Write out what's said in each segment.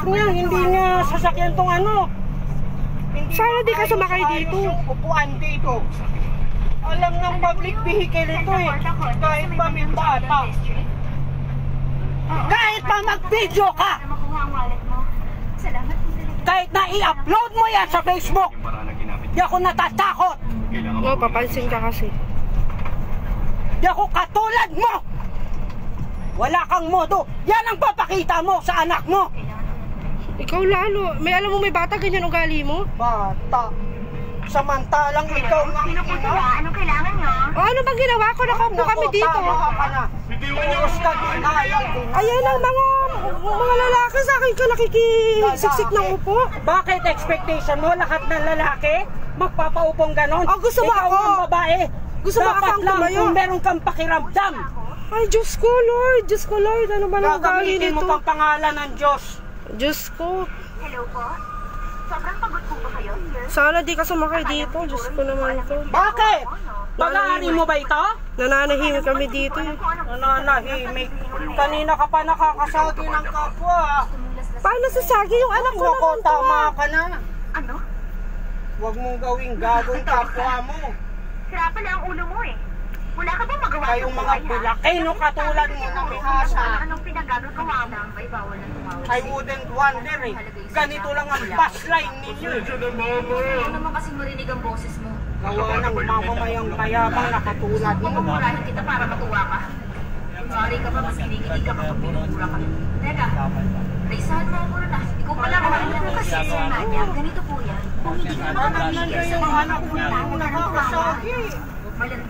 anak niya, hindi niya sasakyan tong ano. Hindi Sana di ka sumakay dito. yung upuan dito. Alam ng public vehicle ito eh. Kahit pa may bata. Kahit pa mag-video ka. Kahit na i-upload mo yan sa Facebook. Di ako natatakot. No, papansin ka kasi. Di ako katulad mo. Wala kang modo. Yan ang papakita mo sa anak mo. Ikaw lalo. May alam mo may bata ganyan ugali mo? Bata. Samantalang ikaw nga Sino po ina. sila? Anong kailangan nyo? O ano bang ginawa ko? Nakaupo kami dito. Puros ka denial, denial. Ayan ang mga mga lalaki sa akin ka nakikisiksik ng upo. Bakit expectation mo lahat ng lalaki magpapaupong ganon? Oh, gusto mo Ikaw ako? ang babae. Gusto mo Dapat akong lang tumayo? kung meron kang pakiramdam. Ay, Diyos ko, Lord. Diyos ko, Lord. Ano ba ang ugali Gagamitin mo nito? pang pangalan ng Diyos. Diyos ko. Hello po? Sobrang pagod po ba kayo, sir? Sana di ka sumakay dito. Diyos ko naman to. Bakit? Pag-aari mo ba ito? Nananahimik kami dito eh. Nananahimik. Kanina ka pa nakakasagi ng kapwa. Paano sasagi yung anak ko Nako, naman to? tama ah? ka na. Ano? Huwag mong gawing gagong kapwa mo. Sira pala ang ulo mo eh. Wala ka ba magawa Kayong mga bilakino katulad mo na bihasa. Anong pinagagagawa mo? Ay, bawal na tumawag. I wouldn't wonder eh. Ganito lang ang bus line ninyo eh. Ano naman kasi marinig ang boses mo? Gawa ng mamamayang mayabang na katulad mo. Pagmumurahin kita para matuwa ka. Sorry ka pa, mas kinikilig ka kapag pinumura ka. Teka, naisahan mo ako na. Ikaw pala ang mahal mo kasi sa kanya. Ganito po yan. Kung hindi ka makapigil nandiyan sa mga anak mo na magulang, nakakasagi. malandi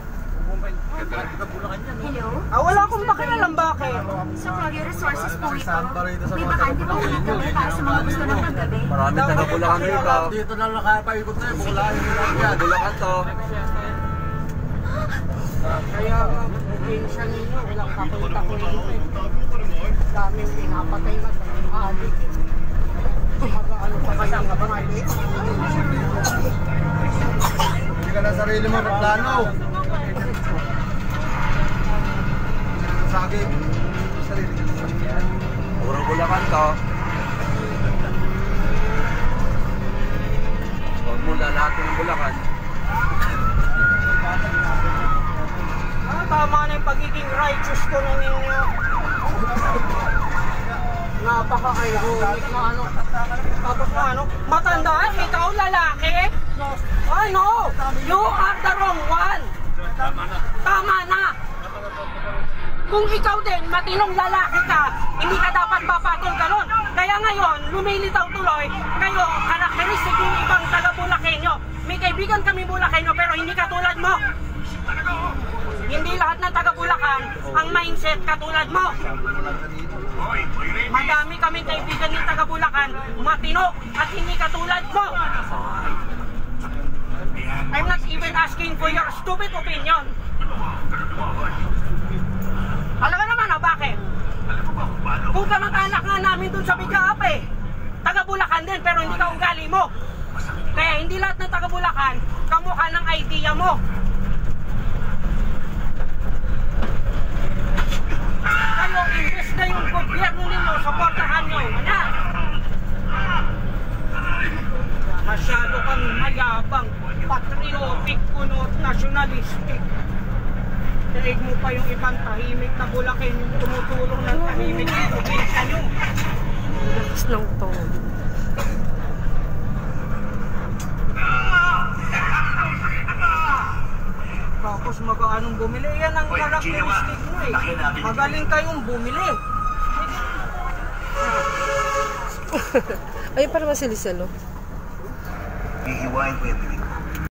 Hello? Ah, wala akong pakialam bakit. Sa Courier Resources po ito. May bakante po ulit kami para sa mga gusto ng paggabi. Marami taga Bulacan dito. Dito na lang nakapaikot na yun, Bulacan yun lang yan. Bulacan to. Kaya uh, probinsya ninyo, ilang kakita ko ninyo eh. Daming pinapatay na sa mga adik. Ano pa kaya nga mali. Hindi ka na sarili mo plano. Saging. Sarili ka na Puro Bulacan to. Huwag mo lalatin ng Bulacan. Ah, tama na yung pagiging righteous ko na ninyo. Napaka-ironic na ano. Tapos na ano, matanda, ikaw lalaki? Ay no, you are the wrong one. Tama na. Kung ikaw din, matinong lalaki ka, hindi ka dapat papatol ganun. Kaya ngayon, lumilitaw tuloy, kayo, karakteristik yung ibang taga-Bulakenyo. May kaibigan kami Bulakenyo, pero hindi katulad mo. Hindi lahat ng taga-Bulacan ang mindset katulad mo. Madami kaming kaibigan ng taga-Bulacan, matino at hindi katulad mo. I'm not even asking for your stupid opinion. Alam mo naman ah, bakit? Kung kamag-anak nga namin dun sa Bigaap eh. Taga-Bulacan din, pero hindi ka ugali mo. Kaya hindi lahat ng taga-Bulacan kamukha ng idea mo. Kayo, imbes na yung gobyerno ninyo, supportahan nyo. Ano? Masyado kang mayabang, patriotic, kunot, nationalistic. Daig mo pa yung ibang tahimik na bulakin yung tumutulong ng tahimik ng probinsya nyo. Lakas ng tono. Tapos mag-anong bumili. Yan ang karakteristik mo eh. Magaling kayong bumili. Ayun pa naman si oh. Hihiwain ko yung bibig